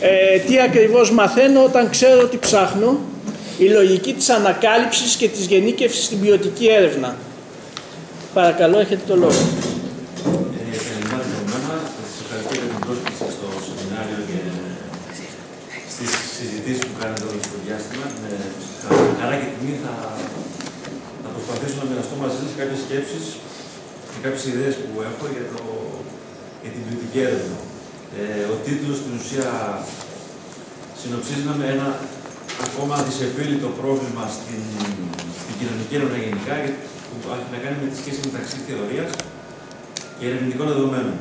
ε, τι ακριβώς μαθαίνω όταν ξέρω τι ψάχνω, η λογική της ανακάλυψης και της γενίκευσης στην ποιοτική έρευνα. Παρακαλώ, έχετε το λόγο. στις συζητήσεις που κάνετε όλο το διάστημα. Με χαρά και τιμή θα, θα προσπαθήσω να μοιραστώ μαζί σας κάποιες σκέψεις και κάποιες ιδέες που έχω για, το, για την ποιοτική έρευνα; Ε, ο τίτλος στην ουσία συνοψίζει με ένα ακόμα δυσεπίλητο πρόβλημα στην, στην κοινωνική έρευνα γενικά, που έχει να κάνει με τη σχέση μεταξύ θεωρίας και ερευνητικών δεδομένων.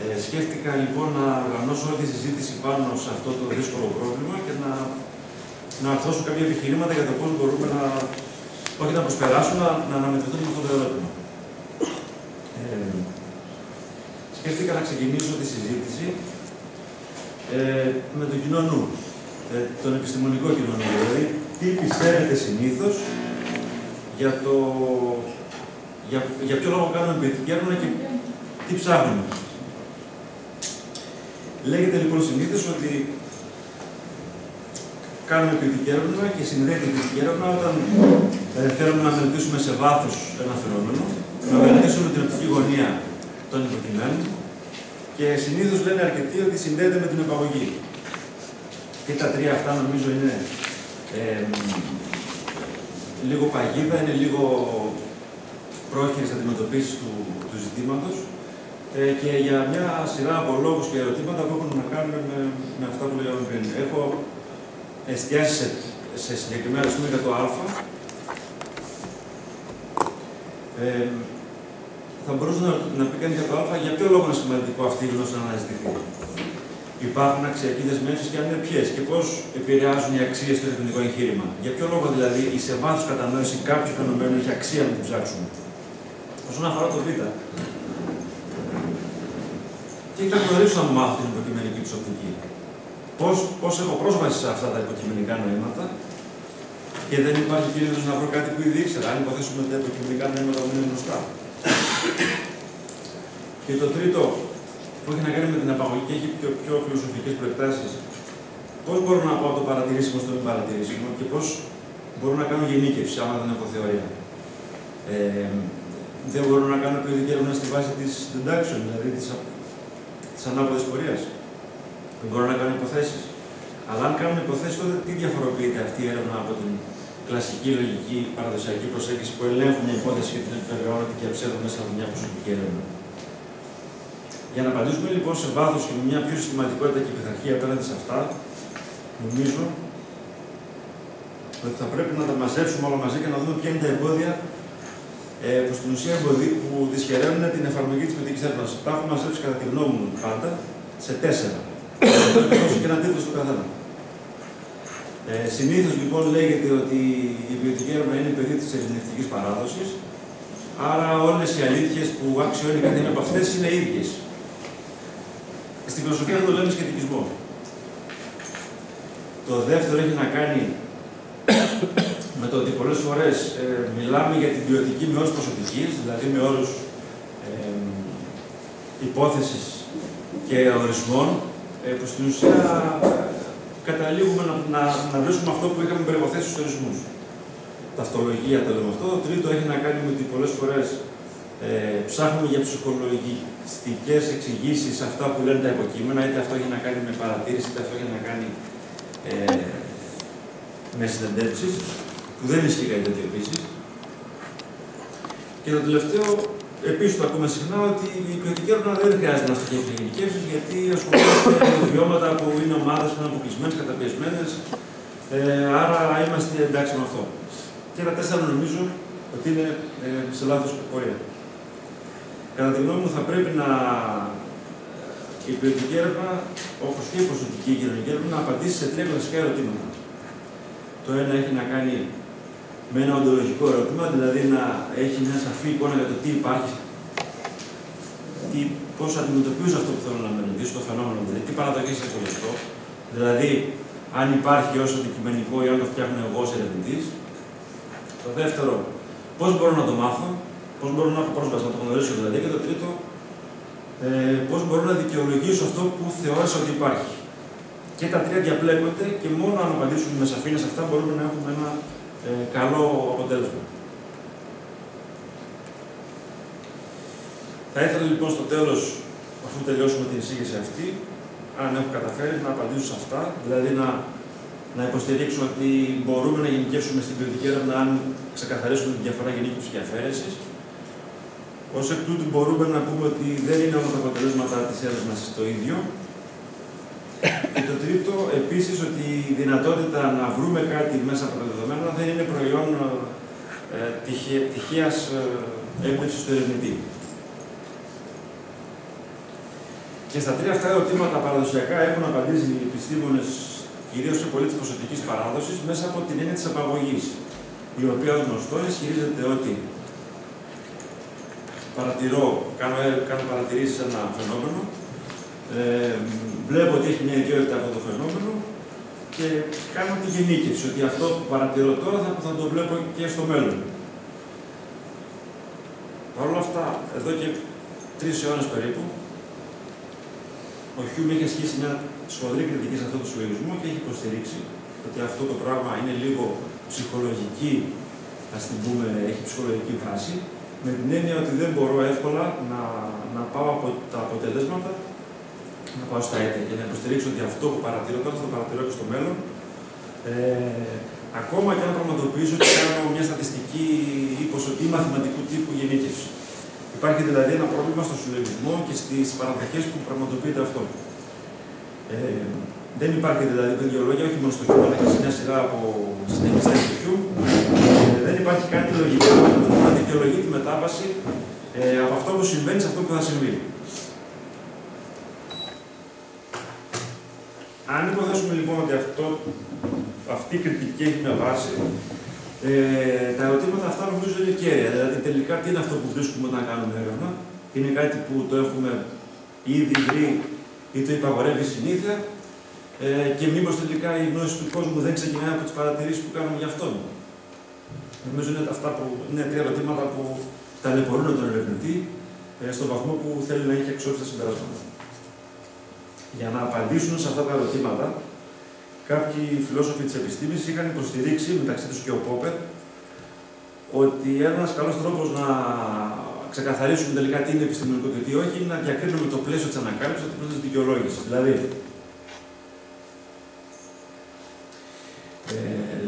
Ε, σκέφτηκα λοιπόν να οργανώσω όλη τη συζήτηση πάνω σε αυτό το δύσκολο πρόβλημα και να, να αρθώσω κάποια επιχειρήματα για το πώς μπορούμε να, όχι να προσπεράσουμε, να, να αναμετρηθούμε με αυτό το ερώτημα. Ε, σκέφτηκα να ξεκινήσω τη συζήτηση ε, με το κοινό νου, ε, τον επιστημονικό κοινό νου, δηλαδή τι πιστεύετε συνήθως για το για, για ποιο λόγο κάνουμε ποιητική έρευνα και τι ψάχνουμε. Λέγεται λοιπόν συνήθως ότι κάνουμε ποιητική έρευνα και συνδέεται η ποιητική έρευνα όταν ε, θέλουμε να μελετήσουμε σε βάθος ένα φαινόμενο, να μελετήσουμε την οπτική γωνία των υποκειμένων και συνήθως λένε αρκετοί ότι συνδέεται με την επαγωγή. Και τα τρία αυτά νομίζω είναι ε, λίγο παγίδα, είναι λίγο πρόχειρες αντιμετωπίσεις του, του ζητήματος ε, και για μια σειρά από λόγους και ερωτήματα που έχουν να κάνουν με, με αυτά που λέγαμε πριν. Έχω εστιάσει σε, σε συγκεκριμένα σημεία για το Α. Ε, θα μπορούσε να, να πει κανείς για το Α, για ποιο λόγο είναι σημαντικό αυτή η γνώση να αναζητηθεί. Υπάρχουν αξιακοί δεσμεύσεις και αν είναι ποιες και πώς επηρεάζουν οι αξίες στο ερευνητικό εγχείρημα. Για ποιο λόγο δηλαδή η σε βάθος κατανόηση κάποιου φαινομένου έχει αξία να την ψάξουμε. Όσον αφορά το Β, τι θα γνωρίσω να μάθω την υποκειμενική τους οπτική. Πώς, πώς έχω πρόσβαση σε αυτά τα υποκειμενικά νοήματα και δεν υπάρχει κίνδυνος να βρω κάτι που ήδη ήξερα, αν υποθέσουμε τα υποκειμενικά νοήματα που είναι γνωστά. Και το τρίτο, που έχει να κάνει με την απαγωγή και έχει πιο, πιο φιλοσοφικές προεκτάσεις, πώς μπορώ να πάω από το παρατηρήσιμο στο μη παρατηρήσιμο και πώς μπορώ να κάνω γενίκευση, άμα δεν έχω θεωρία. Ε, δεν μπορώ να κάνω ποιοτική έρευνα στη βάση της συντάξεων, δηλαδή της της ανάποδης πορείας. Δεν μπορώ να κάνω υποθέσεις. Αλλά αν κάνουμε υποθέσεις, τότε τι διαφοροποιείται αυτή η έρευνα από την κλασική λογική παραδοσιακή προσέγγιση που ελέγχουν μια υπόθεση και την επιβεβαιώνεται και ψεύδουν μέσα από μια προσωπική έρευνα. Για να απαντήσουμε λοιπόν σε βάθος και με μια πιο συστηματικότητα και πειθαρχία απέναντι σε αυτά, νομίζω ότι θα πρέπει να τα μαζέψουμε όλα μαζί και να δούμε ποια είναι τα εμπόδια ε, που στην ουσία που δυσχεραίνουν την εφαρμογή της ποιοτική έρευνας. Τα έχω μαζέψει κατά τη γνώμη μου πάντα σε τέσσερα. Θα δώσω και ένα τίτλος στο καθένα. Ε, Συνήθως λοιπόν λέγεται ότι η ποιοτική έρευνα είναι παιδί της ειρηνευτικής παράδοσης, άρα όλες οι αλήθειες που αξιώνει καθένα από αυτές είναι ίδιες. Στην φιλοσοφία θα το λέμε σχετικισμό. Το δεύτερο έχει να κάνει με το ότι πολλές φορές ε, μιλάμε για την ποιοτική με όρους προσωπικής, δηλαδή με όρους ε, υπόθεσης και ορισμών, ε, που στην ουσία καταλήγουμε να, να, να βρίσκουμε αυτό που είχαμε προϋποθέσει στους ορισμούς. Ταυτολογία το λέμε αυτό. Το τρίτο έχει να κάνει με ότι πολλές φορές ε, ψάχνουμε για ψυχολογικές εξηγήσεις αυτά που λένε τα υποκείμενα, είτε αυτό έχει να κάνει με παρατήρηση, είτε αυτό έχει να κάνει ε, με συνεντεύξεις που δεν ισχύει κάτι τέτοιο επίσης. Και το τελευταίο, επίσης το ακούμε συχνά, ότι η ποιοτική έρευνα δεν χρειάζεται να στοχεύσει γενικεύσει, γιατί ασχολούμαστε με βιώματα που είναι ομάδες που είναι αποκλεισμένες, καταπιεσμένες. Ε, άρα είμαστε εντάξει με αυτό. Και τα τέσσερα νομίζω ότι είναι ε, σε λάθος πορεία. Κατά τη γνώμη μου, θα πρέπει να η ποιοτική έρευνα, όπως και η προσωπική κοινωνική έρευνα, να απαντήσει σε τρία κλασικά ερωτήματα. Το ένα έχει να κάνει με ένα οντολογικό ερώτημα, δηλαδή να έχει μια σαφή εικόνα για το τι υπάρχει, τι, πώς αντιμετωπίζω αυτό που θέλω να μελετήσω, το φαινόμενο, δηλαδή τι παραδοχές έχω γι' αυτό, δηλαδή αν υπάρχει όσο αντικειμενικό ή αν το φτιάχνω εγώ ως ερευνητής. Το δεύτερο, πώς μπορώ να το μάθω, πώς μπορώ να έχω πρόσβαση να το γνωρίσω δηλαδή. Και το τρίτο, ε, πώς μπορώ να δικαιολογήσω αυτό που θεώρησα ότι υπάρχει. και τα τρία διαπλέκονται και μόνο αν απαντήσουμε με σαφήνεια σε αυτά μπορούμε να έχουμε ένα ε, καλό αποτέλεσμα. Θα ήθελα λοιπόν στο τέλος, αφού τελειώσουμε την εισήγηση αυτή, αν έχω καταφέρει να απαντήσω σε αυτά, δηλαδή να, να υποστηρίξω ότι μπορούμε να γενικεύσουμε στην ποιοτική έρευνα αν ξεκαθαρίσουμε τη διαφορά γενίκευσης και αφαίρεσης. Ω εκ τούτου μπορούμε να πούμε ότι δεν είναι όλα τα αποτελέσματα της έρευνας το ίδιο. Και το τρίτο, επίσης, ότι η δυνατότητα να βρούμε κάτι μέσα από τα δεδομένα δεν είναι προϊόν ε, τυχαία ε, έμπνευση του ερευνητή. Και στα τρία αυτά ερωτήματα παραδοσιακά έχουν απαντήσει οι επιστήμονες, κυρίως σε πολύ τη ποσοτικής παράδοσης, μέσα από την έννοια της απαγωγής, η οποία ως γνωστό ισχυρίζεται ότι παρατηρώ, κάνω, κάνω παρατηρήσεις σε ένα φαινόμενο, ε, βλέπω ότι έχει μια ιδιότητα από το φαινόμενο και κάνω τη γενίκευση ότι αυτό που παρατηρώ τώρα θα, θα το βλέπω και στο μέλλον. Παρ' όλα αυτά, εδώ και τρεις αιώνες περίπου, ο Χιούμ είχε ασκήσει μια σφοδρή κριτική σε αυτό το συλλογισμό και έχει υποστηρίξει ότι αυτό το πράγμα είναι λίγο ψυχολογική, ας την πούμε, έχει ψυχολογική βάση, με την έννοια ότι δεν μπορώ εύκολα να, να πάω από τα αποτελέσματα να πάω στα αίτια και να υποστηρίξω ότι αυτό που παρατηρώ τώρα θα το παρατηρώ και στο μέλλον. Ε, ακόμα και αν πραγματοποιήσω και κάνω μια στατιστική ή ποσοτή μαθηματικού τύπου γενίκευσης. Υπάρχει δηλαδή ένα πρόβλημα στο συλλογισμό και στις παραδοχές που πραγματοποιείται αυτό. Ε, δεν υπάρχει δηλαδή παιδιολόγια, όχι μόνο στο χιούμ, αλλά και σε μια σειρά από συνεχιστέ του χιούμ. Ε, δεν υπάρχει κάτι λογικό που να δικαιολογεί τη μετάβαση ε, από αυτό που συμβαίνει σε αυτό που θα συμβεί. Αν υποθέσουμε λοιπόν ότι αυτό, αυτή η κριτική έχει μια βάση, ε, τα ερωτήματα αυτά νομίζω είναι κέρια. Δηλαδή, τελικά τι είναι αυτό που βρίσκουμε όταν κάνουμε έρευνα; Είναι κάτι που το έχουμε ήδη βρει ή το υπαγορεύει η συνήθεια. Ε, και μήπως τελικά η γνώση του κόσμου δεν ξεκινάει από τις παρατηρήσεις που κάνουμε για αυτόν; Νομίζω είναι αυτά που είναι τρία ερωτήματα που ταλαιπωρούν τον ερευνητή ε, στον βαθμό που θέλει να έχει εξόψει συμπεράσματα. Για να απαντήσουν σε αυτά τα ερωτήματα, κάποιοι φιλόσοφοι της επιστήμης είχαν υποστηρίξει, μεταξύ τους και ο Πόπερ, ότι ένας καλός τρόπος να ξεκαθαρίσουμε τελικά τι είναι επιστημονικό και τι όχι είναι να διακρίνουμε το πλαίσιο της ανακάλυψης από το πλαίσιο τη δικαιολόγηση. Δηλαδή, ε,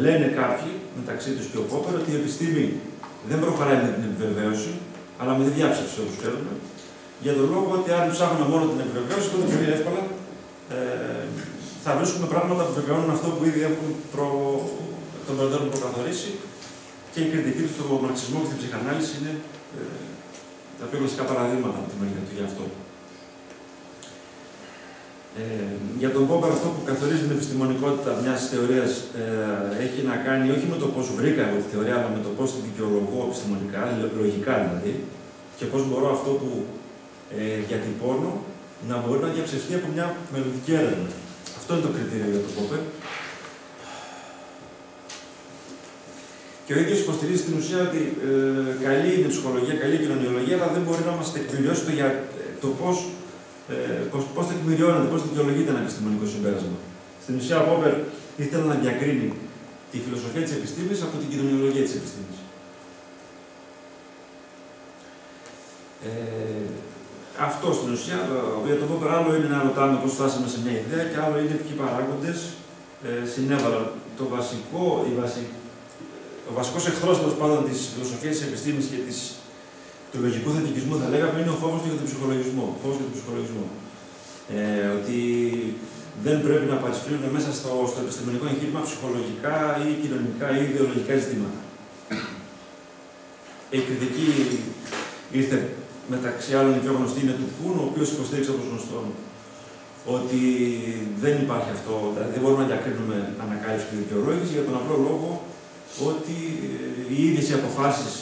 λένε κάποιοι, μεταξύ τους και ο Πόπερ, ότι η επιστήμη δεν προχωράει με την επιβεβαίωση, αλλά με τη διάψευση όπως θέλουμε, για τον λόγο ότι αν ψάχνουμε μόνο την επιβεβαίωση, τότε πολύ εύκολα ε, θα βρίσκουμε πράγματα που βεβαιώνουν αυτό που ήδη έχουν προ... των προεδρών προκαθορίσει και η κριτική του στον μαρξισμό και στην ψυχανάλυση είναι ε, τα πιο κλασικά παραδείγματα από τη μεριά του γι' αυτό. Ε, για τον Πόμπερ αυτό που καθορίζει την επιστημονικότητα μιας θεωρίας ε, έχει να κάνει όχι με το πώς βρήκα εγώ τη θεωρία, αλλά με το πώς τη δικαιολογώ επιστημονικά, λογικά δηλαδή, και πώς μπορώ αυτό που ε, διατυπώνω να μπορεί να διαψευστεί από μια μελλοντική έρευνα. Αυτό είναι το κριτήριο για τον Πόπερ. Και ο ίδιος υποστηρίζει στην ουσία ότι ε, καλή είναι η ψυχολογία, καλή η κοινωνιολογία, αλλά δεν μπορεί να μας τεκμηριώσει το, για, το πώς ε, πώς, πώς τεκμηριώνεται, πώς δικαιολογείται ένα επιστημονικό συμπέρασμα. Στην ουσία, ο Πόπερ ήθελε να διακρίνει τη φιλοσοφία της επιστήμης από την κοινωνιολογία της επιστήμης. Ε, αυτό στην ουσία, για το Πόπερ άλλο είναι να ρωτάμε πώς φτάσαμε σε μια ιδέα και άλλο είναι ποιοι παράγοντες ε, συνέβαλαν. Το βασικό, η βασική ο βασικός εχθρός τέλος πάντων της φιλοσοφίας της επιστήμης και της, του λογικού θετικισμού, θα λέγαμε, είναι ο φόβος για τον ψυχολογισμό. Ο φόβος για τον ψυχολογισμό. Ε, ότι δεν πρέπει να παρισφρύνουν μέσα στο, στο επιστημονικό εγχείρημα ψυχολογικά ή κοινωνικά ή ιδεολογικά ζητήματα. Η κριτική ήρθε μεταξύ άλλων η πιο γνωστή είναι του Κούν, ο οποίος υποστήριξε όπω γνωστό ότι δεν υπάρχει αυτό, δηλαδή δεν μπορούμε να διακρίνουμε ανακάλυψη και δικαιολόγηση για τον απλό λόγο ότι ε, οι ίδιες οι αποφάσεις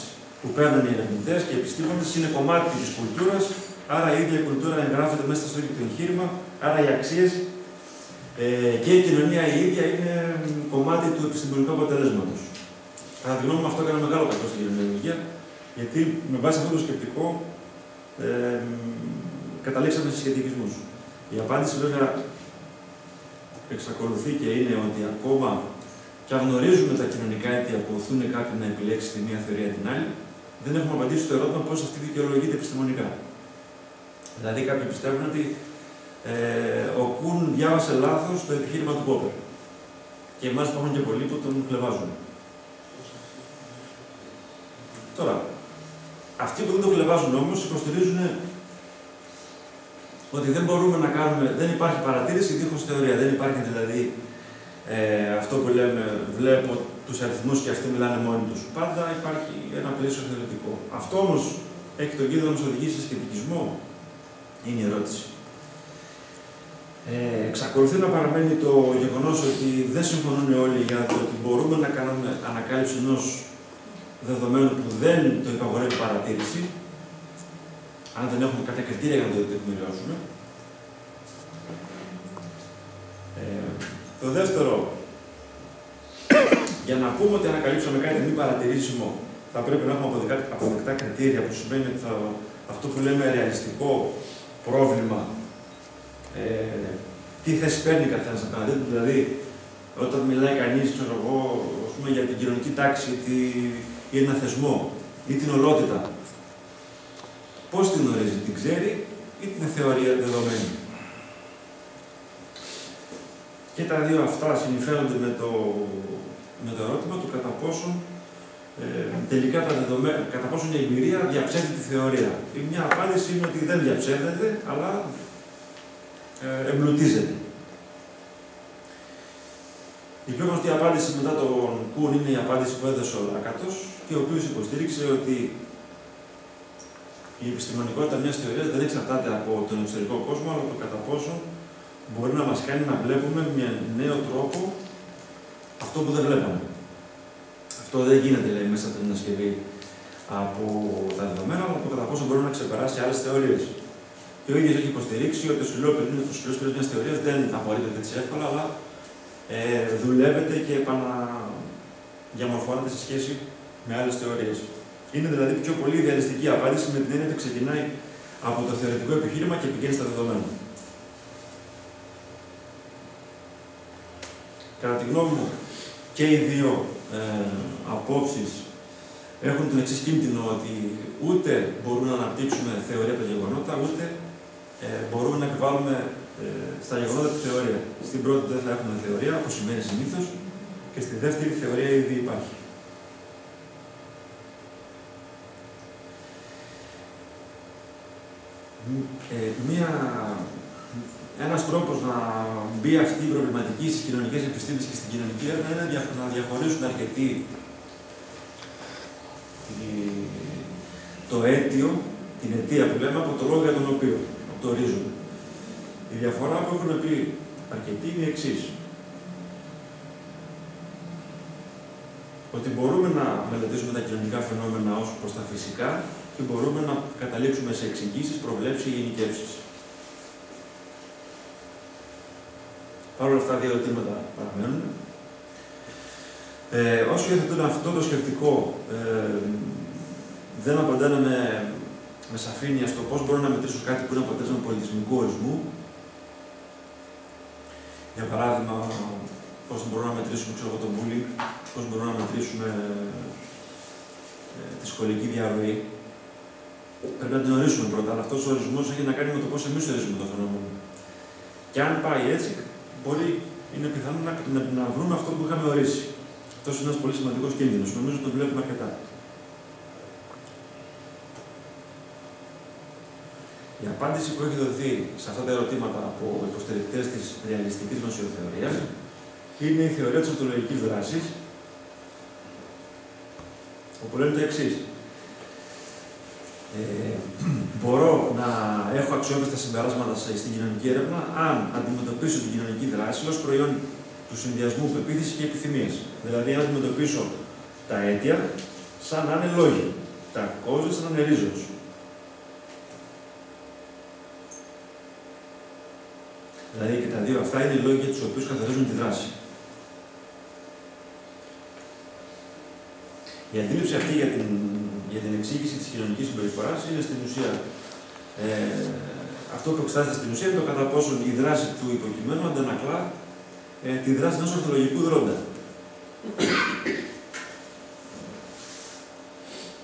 που παίρνουν οι ερευνητές και οι επιστήμονες είναι κομμάτι της κουλτούρας, άρα η ίδια η κουλτούρα εγγράφεται μέσα στο ίδιο το εγχείρημα, άρα οι αξίες ε, και η κοινωνία η ίδια είναι κομμάτι του επιστημονικού αποτελέσματος. Κατά τη γνώμη μου, αυτό έκανε μεγάλο κακό στην κοινωνιολογία, γιατί με βάση αυτό το σκεπτικό ε, καταλήξαμε σε σχετικισμούς. Η απάντηση βέβαια εξακολουθεί και είναι ότι ακόμα και αν γνωρίζουμε τα κοινωνικά αίτια που οθούν κάποιον να επιλέξει τη μία θεωρία την άλλη, δεν έχουμε απαντήσει στο ερώτημα πώς αυτή δικαιολογείται επιστημονικά. Δηλαδή, κάποιοι πιστεύουν ότι ε, ο Κούν διάβασε λάθος το επιχείρημα του Πόπερ. Και μάλιστα υπάρχουν και πολλοί που τον κλεβάζουν. Τώρα, αυτοί που δεν το κλεβάζουν όμως υποστηρίζουν ότι δεν μπορούμε να κάνουμε, δεν υπάρχει παρατήρηση δίχως θεωρία. Δεν υπάρχει δηλαδή ε, αυτό που λέμε, βλέπω τους αριθμούς και αυτοί μιλάνε μόνοι τους. Πάντα υπάρχει ένα πλαίσιο θεωρητικό. Αυτό όμως έχει τον κίνδυνο να μας οδηγήσει σε σχετικισμό, είναι η ερώτηση. Ε, εξακολουθεί να παραμένει το γεγονός ότι δεν συμφωνούν όλοι για το ότι μπορούμε να κάνουμε ανακάλυψη ενός δεδομένου που δεν το υπαγορεύει παρατήρηση, αν δεν έχουμε κάποια κριτήρια για να το τεκμηριώσουμε. Ε, το δεύτερο, για να πούμε ότι ανακαλύψαμε κάτι μη παρατηρήσιμο, θα πρέπει να έχουμε αποδεκτά κριτήρια, που σημαίνει ότι αυτό που λέμε ρεαλιστικό πρόβλημα, ε, τι θέση παίρνει καθένας απέναντί Δηλαδή, όταν μιλάει κανείς, ξέρω εγώ, για την κοινωνική τάξη ή ένα θεσμό ή την ολότητα, Πώς την ορίζει, την ξέρει ή την θεωρία δεδομένη. Και τα δύο αυτά συνηφέρονται με το, με το ερώτημα του κατά πόσον ε, τελικά τα δεδομένα, κατά πόσον η εμπειρία διαψεύδει τη θεωρία. Η μια απάντηση είναι ότι δεν διαψεύδεται, αλλά ε, εμπλουτίζεται. Η πιο γνωστή απάντηση μετά τον Κούν είναι η απάντηση που έδωσε ο Λάκατος και ο οποίος υποστήριξε ότι η επιστημονικότητα μιας θεωρίας δεν εξαρτάται από τον εξωτερικό κόσμο, αλλά από το κατά πόσο μπορεί να μας κάνει να βλέπουμε με νέο τρόπο αυτό που δεν βλέπαμε. Αυτό δεν γίνεται, λέει, μέσα από την ασκευή από τα δεδομένα, αλλά από το κατά πόσο μπορεί να ξεπεράσει άλλες θεωρίες. Και ο ίδιος έχει υποστηρίξει ότι ο σκληρό πυρήνα μιας θεωρίας δεν απορρίπτεται έτσι εύκολα, αλλά ε, δουλεύεται και επαναδιαμορφώνεται σε σχέση με άλλες θεωρίες. Είναι δηλαδή πιο πολύ ιδεαλιστική απάντηση με την έννοια ότι ξεκινάει από το θεωρητικό επιχείρημα και πηγαίνει στα δεδομένα. Κατά τη γνώμη μου, και οι δύο ε, απόψεις έχουν τον εξής κίνδυνο ότι ούτε μπορούμε να αναπτύξουμε θεωρία από τα γεγονότα, ούτε ε, μπορούμε να επιβάλλουμε ε, στα γεγονότα της θεωρίας. Στην πρώτη δεν θα έχουμε θεωρία, όπως σημαίνει συνήθως, και στη δεύτερη θεωρία ήδη υπάρχει. ε, μία, ένας τρόπος να μπει αυτή η προβληματική στις κοινωνικές επιστήμες και στην κοινωνική έρευνα είναι να διαχωρίσουν αρκετοί το αίτιο, την αιτία που λέμε, από το λόγο για τον οποίο, από το ορίζουμε. Η διαφορά που έχουν πει αρκετοί είναι η εξής. Ότι μπορούμε να μελετήσουμε τα κοινωνικά φαινόμενα ως προς τα φυσικά και μπορούμε να καταλήξουμε σε εξηγήσεις, προβλέψεις ή γενικεύσεις. Παρ' όλα αυτά, δύο ερωτήματα παραμένουν. Ε, όσοι υιοθετούν αυτό το σκεπτικό, ε, δεν απαντάνε με, με σαφήνεια στο πώς μπορούν να μετρήσουν κάτι που είναι αποτέλεσμα πολιτισμικού ορισμού. Για παράδειγμα, πώς μπορούμε να μετρήσουμε ξέρω, το bullying, πώς μπορούμε να μετρήσουμε ε, τη σχολική διαρροή. Πρέπει να την ορίσουμε πρώτα, αλλά αυτός ο ορισμός έχει να κάνει με το πώς εμείς ορίζουμε το φαινόμενο. Και αν πάει έτσι, μπορεί, είναι πιθανό να, να, να βρούμε αυτό που είχαμε ορίσει. Αυτός είναι ένας πολύ σημαντικός κίνδυνος. Νομίζω ότι το βλέπουμε αρκετά. Η απάντηση που έχει δοθεί σε αυτά τα ερωτήματα από υποστηρικτές της ρεαλιστικής νοσιοθεωρία είναι η θεωρία της ορθολογικής δράσης, όπου λένε το εξής. Ε, μπορώ να έχω αξιόπιστα συμπεράσματα στην κοινωνική έρευνα αν αντιμετωπίσω την κοινωνική δράση ως προϊόν του συνδυασμού πεποίθησης και επιθυμίας. Δηλαδή, αν αντιμετωπίσω τα αίτια σαν να είναι λόγοι, τα κόζε σαν να είναι ρίζος. Δηλαδή και τα δύο αυτά είναι οι λόγοι για τους οποίους καθορίζουν τη δράση. Η αντίληψη αυτή για την για την εξήγηση της κοινωνικής συμπεριφοράς είναι στην ουσία ε, αυτό που εξετάζεται στην ουσία είναι το κατά πόσο η δράση του υποκειμένου αντανακλά ε, τη δράση ενός ορθολογικού δρόντα.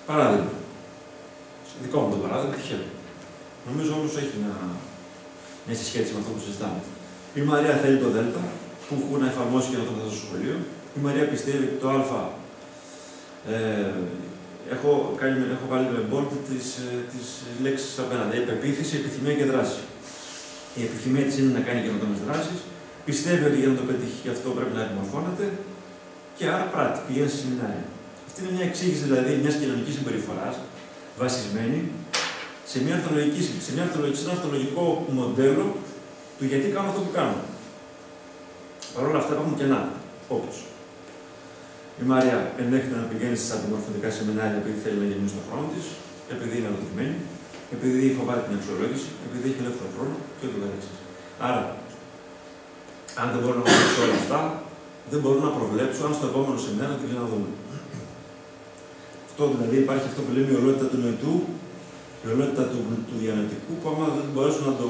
Παράδειγμα. Δικό μου το παράδειγμα, τυχαίο. Νομίζω όμως έχει μια, μια συσχέτιση με αυτό που συζητάμε. Η Μαρία θέλει το Δέλτα, που έχουν να εφαρμόσει και να το στο σχολείο. Η Μαρία πιστεύει ότι το Α. Ε, έχω, κάνει, έχω βάλει με bold τις, ε, τις λέξεις απέναντι. Επεποίθηση, επιθυμία και δράση. Η επιθυμία της είναι να κάνει καινοτόμες δράσεις. Πιστεύει ότι για να το πετύχει αυτό πρέπει να επιμορφώνεται και άρα πράττει, πηγαίνει σε σεμινάρια. Αυτή είναι μια εξήγηση δηλαδή μιας κοινωνικής συμπεριφοράς βασισμένη σε μια αρθολογική, σε, μια αρθολογική, σε ένα αρθολογικό μοντέλο του γιατί κάνω αυτό που κάνω. Παρ' όλα αυτά υπάρχουν κενά. Όπως η Μάρια ενέχεται να πηγαίνει σε αντιμορφωτικά σεμινάρια επειδή θέλει να γεννήσει τον χρόνο της, επειδή είναι ερωτημένη, επειδή φοβάται την αξιολόγηση, επειδή έχει ελεύθερο χρόνο και ούτω καθεξής. Άρα, αν δεν μπορώ να προβλέψω όλα αυτά, δεν μπορώ να προβλέψω αν στο επόμενο σεμινάριο τι δούμε. Αυτό δηλαδή υπάρχει αυτό που λέμε η ολότητα του νοητού, η ολότητα του, του διανοητικού, που άμα δεν μπορέσω να το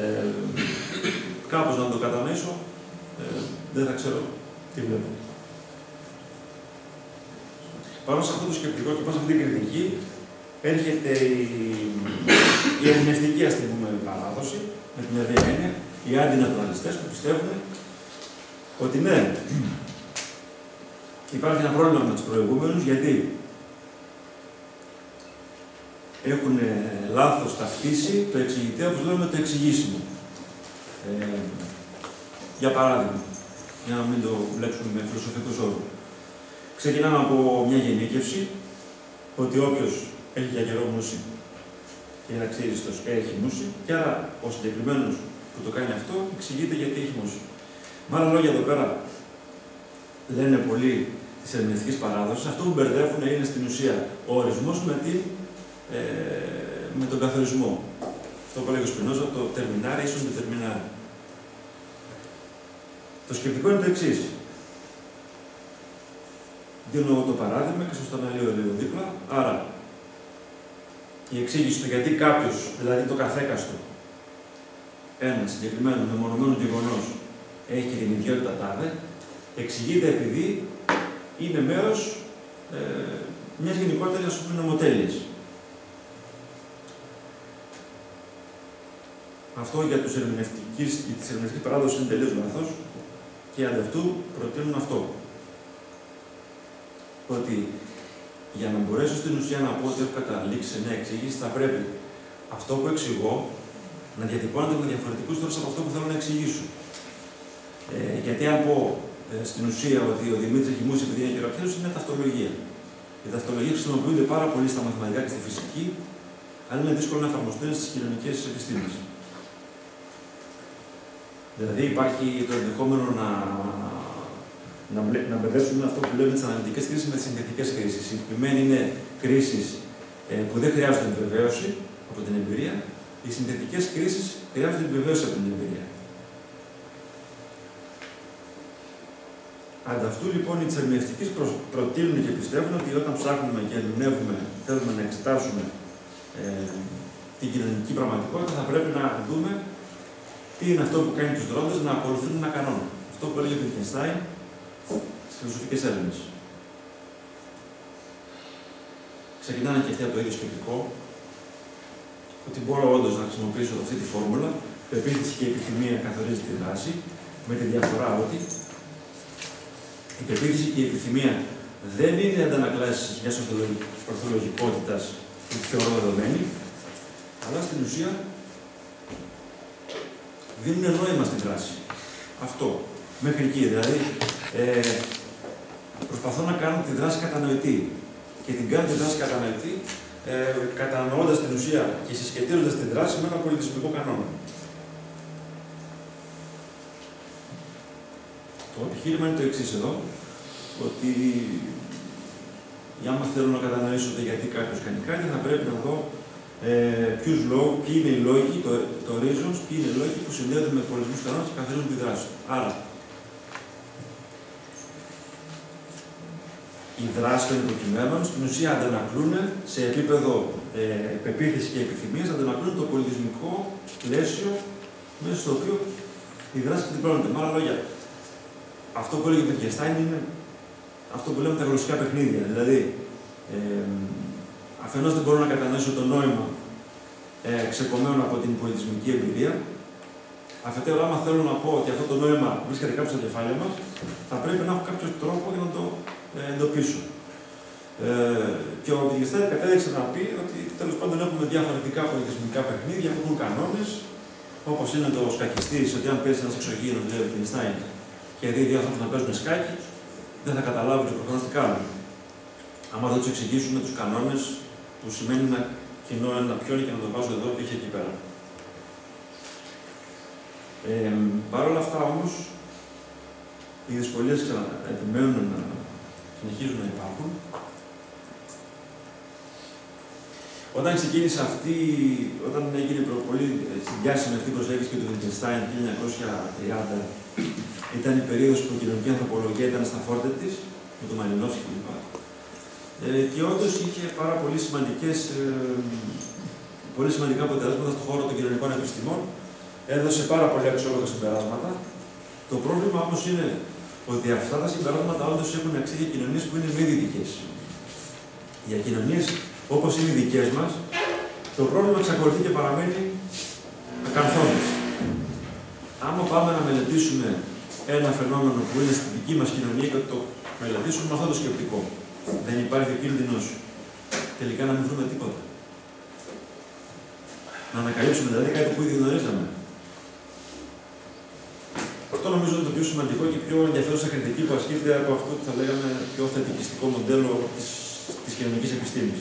ε, κάπως να το κατανοήσω, ε, δεν θα ξέρω τι βλέπω. Πάνω σε αυτό το σκεπτικό και πάνω σε αυτή την κριτική, έρχεται η, η ερμηνευτική ας πούμε, παράδοση, με την ευρία έννοια, οι αντινατουραλιστές που πιστεύουν ότι ναι, υπάρχει ένα πρόβλημα με τους προηγούμενους, γιατί έχουν λάθος ταυτίσει το εξηγητέο, όπως λέμε, το εξηγήσιμο. Ε, για παράδειγμα, για να μην το βλέψουμε με φιλοσοφικούς όρους. Ξεκινάμε από μια γενίκευση, ότι όποιος έχει για καιρό μουσι και είναι αξίριστο έχει μουσι, και άρα ο συγκεκριμένος που το κάνει αυτό εξηγείται γιατί έχει μουσι. Με άλλα λόγια εδώ πέρα λένε πολλοί της ερμηνευτικής παράδοσης, αυτό που μπερδεύουν είναι στην ουσία ο ορισμός με, ε, με τον καθορισμό. Αυτό που λέει ο Σπινόζα, το τερμινάρι ίσον το τερμινάρι. Το σκεπτικό είναι το εξής. Δίνω το παράδειγμα και σας το αναλύω λίγο δίπλα. Άρα, η εξήγηση του γιατί κάποιος, δηλαδή το καθέκαστο, ένα συγκεκριμένο μεμονωμένο γεγονός έχει την ιδιότητα τάδε, εξηγείται επειδή είναι μέρος ε, μιας γενικότερης ας πούμε νομοτέλειας. Αυτό για τους ερμηνευτικέ και τη ερμηνευτική παράδοση είναι τελείως λάθος και ανταυτού προτείνουν αυτό ότι για να μπορέσω στην ουσία να πω ότι έχω καταλήξει σε μια εξήγηση, θα πρέπει αυτό που εξηγώ να διατυπώνεται με διαφορετικούς τρόπους από αυτό που θέλω να εξηγήσω. Ε, γιατί αν πω ε, στην ουσία ότι ο Δημήτρης έχει μούσει επειδή είναι καιρό είναι μια ταυτολογία. Οι ταυτολογίε χρησιμοποιούνται πάρα πολύ στα μαθηματικά και στη φυσική, αλλά είναι δύσκολο να εφαρμοστούν στις κοινωνικές επιστήμες. Δηλαδή υπάρχει το ενδεχόμενο να να, να μπερδέψουμε αυτό που λέμε τις αναλυτικές κρίσεις με τις συνθετικές κρίσεις. Οι συγκεκριμένοι είναι κρίσεις ε, που δεν χρειάζονται επιβεβαίωση από την εμπειρία. Οι συνθετικές κρίσεις χρειάζονται επιβεβαίωση από την εμπειρία. Ανταυτού λοιπόν οι τη προ, προτείνουν και πιστεύουν ότι όταν ψάχνουμε και ερμηνεύουμε, θέλουμε να εξετάσουμε ε, την κοινωνική πραγματικότητα, θα πρέπει να δούμε τι είναι αυτό που κάνει τους δρόντες να ακολουθούν ένα κανόνα. Αυτό που έλεγε ο Wittgenstein, φιλοσοφικές έρευνες. Ξεκινάνε και αυτοί από το ίδιο σκεπτικό, ότι μπορώ όντως να χρησιμοποιήσω αυτή τη φόρμουλα, πεποίθηση και επιθυμία καθορίζει τη δράση, με τη διαφορά ότι η πεποίθηση και η επιθυμία δεν είναι αντανακλάσεις μιας ορθολογικότητας που θεωρώ δεδομένη, αλλά στην ουσία δίνουν νόημα στην δράση. Αυτό. Μέχρι εκεί. Δηλαδή, ε, προσπαθώ να κάνω τη δράση κατανοητή. Και την κάνω τη δράση κατανοητή ε, κατανοώντας την ουσία και συσχετίζοντας την δράση με ένα πολιτισμικό κανόνα. Το επιχείρημα είναι το εξής εδώ, ότι άμα θέλω να κατανοήσω γιατί κάποιος κάνει κάτι, θα πρέπει να δω ε, ποιους λόγους, ποιοι είναι οι λόγοι, το, το reasons, ποιοι είναι οι λόγοι που συνδέονται με πολιτισμικού κανόνες και καθορίζουν τη δράση του. Άρα, οι δράσει των υποκειμένων στην ουσία αντανακλούν σε επίπεδο ε, πεποίθηση και επιθυμίας, αντανακλούν το πολιτισμικό πλαίσιο μέσα στο οποίο η δράση εκτυπώνεται. Με άλλα λόγια, αυτό που έλεγε ο Wittgenstein είναι αυτό που λέμε τα γλωσσικά παιχνίδια. Δηλαδή, ε, αφενός δεν μπορώ να κατανοήσω το νόημα ε, ξεκομμένο από την πολιτισμική εμπειρία. Αφετέρου, άμα θέλω να πω ότι αυτό το νόημα βρίσκεται κάπου στο κεφάλι μας, θα πρέπει να έχω κάποιος τρόπο για να το ε, εντοπίσω. Ε, και ο Wittgenstein κατέδειξε να πει ότι τέλος πάντων έχουμε διαφορετικά πολιτισμικά παιχνίδια που έχουν κανόνες, όπως είναι το σκακιστής, ότι αν παίζει ένας εξωγήινος, δηλαδή ο Wittgenstein, και δει δύο άνθρωποι να παίζουν σκάκι, δεν θα καταλάβουν και προφανώς τι κάνουν. Άμα δεν τους εξηγήσουμε τους κανόνες, που σημαίνει να κοινώ ένα πιόνι και να το βάζω εδώ και εκεί πέρα. Ε, Παρ' όλα αυτά όμως, οι δυσκολίες επιμένουν να συνεχίζουν να υπάρχουν. Όταν ξεκίνησε αυτή, όταν έγινε πολύ συνδυάσιμη αυτή η προσέγγιση και του Wittgenstein το 1930, ήταν η περίοδος που η κοινωνική ανθρωπολογία ήταν στα φόρτε της, με το Μαλινόφσκι κλπ. Ε, και όντως είχε πάρα πολύ, σημαντικές, ε, πολύ σημαντικά αποτελέσματα στον χώρο των κοινωνικών επιστημών. Έδωσε πάρα πολύ αξιόλογα συμπεράσματα. Το πρόβλημα όμως είναι ότι αυτά τα συμπεράσματα όντως έχουν αξία για κοινωνίες που είναι μη δυτικές. Για κοινωνίες όπως είναι οι δικές μας, το πρόβλημα εξακολουθεί και παραμένει ακαθόδες. Άμα πάμε να μελετήσουμε ένα φαινόμενο που είναι στη δική μας κοινωνία και το μελετήσουμε με αυτό το σκεπτικό, δεν υπάρχει ο κίνδυνος τελικά να μην βρούμε τίποτα. Να ανακαλύψουμε δηλαδή κάτι που ήδη γνωρίζαμε. Αυτό νομίζω είναι το πιο σημαντικό και πιο ενδιαφέρουσα κριτική που ασκείται από αυτό που θα λέγαμε πιο θετικιστικό μοντέλο της της κοινωνικής επιστήμης.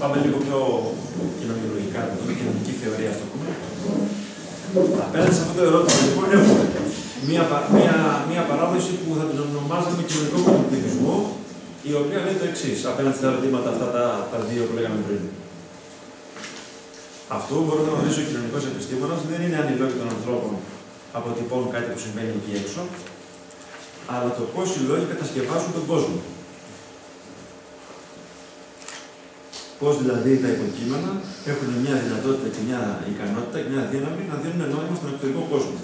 Πάμε λίγο πιο κοινωνιολογικά, δηλαδή κοινωνική θεωρία, ας το πούμε. Απέναντι σε αυτό το ερώτημα, λοιπόν, έχουμε μία, μία, μία παράδοση που θα την ονομάζαμε κοινωνικό κομμουνιτισμό, η οποία λέει το εξής, απέναντι στα ερωτήματα αυτά τα, τα δύο που λέγαμε πριν. Αυτό που μπορεί να γνωρίζει ο κοινωνικός επιστήμονας δεν είναι αν οι λόγοι των ανθρώπων αποτυπώνουν κάτι που συμβαίνει εκεί έξω, αλλά το πώς οι λόγοι κατασκευάζουν τον κόσμο. Πώς δηλαδή τα υποκείμενα έχουν μια δυνατότητα και μια ικανότητα και μια δύναμη να δίνουν νόημα στον εξωτερικό κόσμο.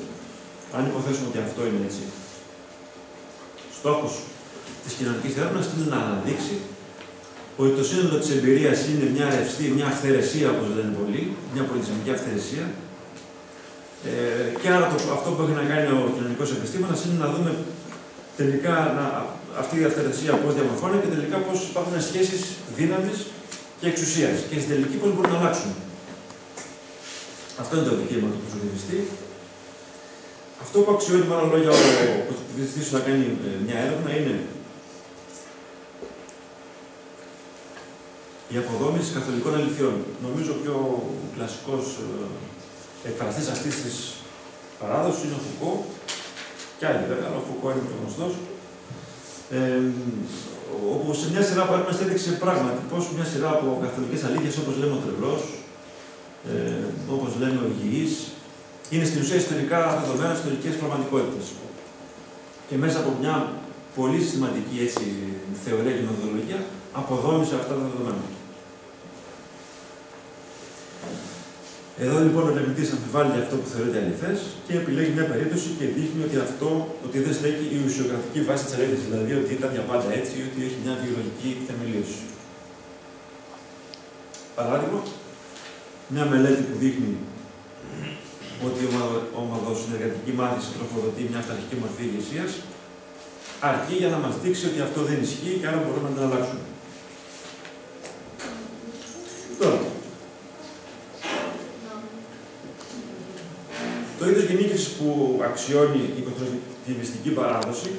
Αν υποθέσουμε ότι αυτό είναι έτσι. Στόχος της κοινωνικής έρευνας είναι να αναδείξει ότι το σύνολο της εμπειρίας είναι μια ρευστή, μια αυθαιρεσία, όπως λένε πολλοί, μια πολιτισμική αυθαιρεσία. Ε, και άρα το, αυτό που έχει να κάνει ο κοινωνικός επιστήμονας είναι να δούμε τελικά να, αυτή η αυθαιρεσία πώς διαμορφώνεται και τελικά πώς υπάρχουν σχέσεις δύναμης και εξουσίας. Και στην τελική πώς μπορούν να αλλάξουν. Αυτό είναι το επιχείρημα του προσωπιστή. Αυτό που αξιώνει με άλλα λόγια ο προσωπιστή να κάνει ε, μια έρευνα είναι η αποδόμηση καθολικών αληθιών. Νομίζω πιο κλασικός ε, εκφραστής αυτής της παράδοσης είναι ο Φουκώ και άλλοι βέβαια, αλλά ο Φουκώ είναι πιο γνωστός. Ε, όπου σε μια σειρά από έρευνε έδειξε πράγματι πώς μια σειρά από καθολικές αλήθειες, όπως λέμε ο τρελός, ε, όπως λέμε ο υγιής, είναι στην ουσία ιστορικά δεδομένα, ιστορικέ πραγματικότητε. Και μέσα από μια πολύ συστηματική έτσι, θεωρία και μεθοδολογία αποδόμησε αυτά τα δεδομένα. Εδώ λοιπόν ο ερευνητής αμφιβάλλει για αυτό που θεωρείται αληθές και επιλέγει μια περίπτωση και δείχνει ότι αυτό ότι δεν στέκει η ουσιογραφική βάση της αλήθεια, δηλαδή ότι ήταν για πάντα έτσι ή ότι έχει μια βιολογική θεμελίωση. Παράδειγμα, μια μελέτη που δείχνει ότι η ομαδοσυνεργατική μάθηση τροφοδοτεί μια αυταρχική μορφή ηγεσίας, αρκεί για να μας δείξει ότι αυτό δεν ισχύει και άρα μπορούμε να την αλλάξουμε. Τώρα, το είδος γενίκευση που αξιώνει η κοσμοκτημιστική παράδοση